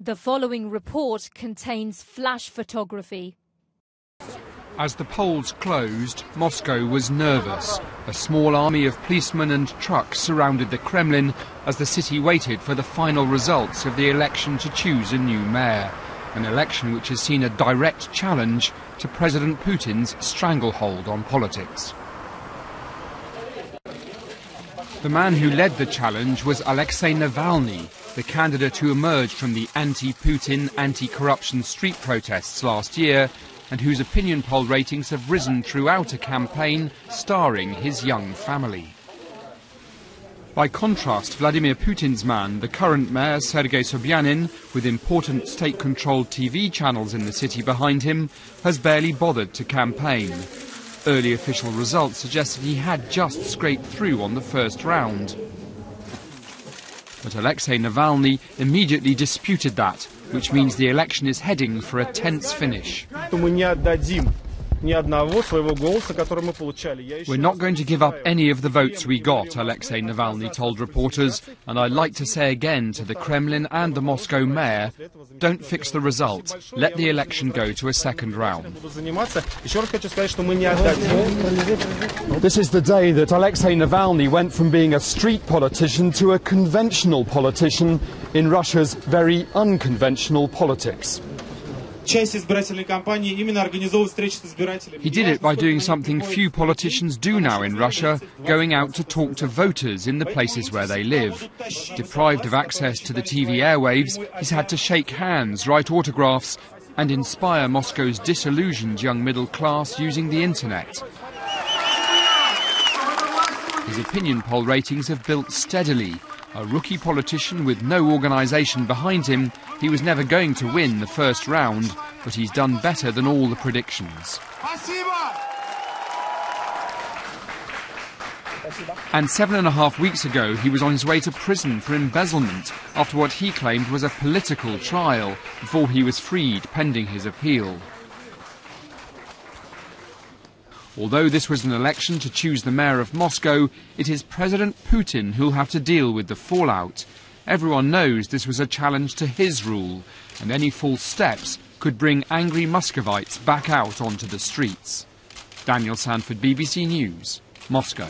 The following report contains flash photography. As the polls closed, Moscow was nervous. A small army of policemen and trucks surrounded the Kremlin as the city waited for the final results of the election to choose a new mayor. An election which has seen a direct challenge to President Putin's stranglehold on politics. The man who led the challenge was Alexei Navalny, the candidate who emerged from the anti-Putin, anti-corruption street protests last year and whose opinion poll ratings have risen throughout a campaign starring his young family. By contrast, Vladimir Putin's man, the current mayor Sergei Sobyanin, with important state-controlled TV channels in the city behind him, has barely bothered to campaign. Early official results suggested he had just scraped through on the first round. But Alexei Navalny immediately disputed that, which means the election is heading for a tense finish. We're not going to give up any of the votes we got, Alexei Navalny told reporters, and I'd like to say again to the Kremlin and the Moscow mayor, don't fix the result. Let the election go to a second round. This is the day that Alexei Navalny went from being a street politician to a conventional politician in Russia's very unconventional politics. He did it by doing something few politicians do now in Russia, going out to talk to voters in the places where they live. Deprived of access to the TV airwaves, he's had to shake hands, write autographs, and inspire Moscow's disillusioned young middle class using the internet. His opinion poll ratings have built steadily. A rookie politician with no organisation behind him, he was never going to win the first round, but he's done better than all the predictions. And seven and a half weeks ago, he was on his way to prison for embezzlement after what he claimed was a political trial before he was freed pending his appeal. Although this was an election to choose the mayor of Moscow, it is President Putin who'll have to deal with the fallout. Everyone knows this was a challenge to his rule, and any false steps could bring angry Muscovites back out onto the streets. Daniel Sandford, BBC News, Moscow.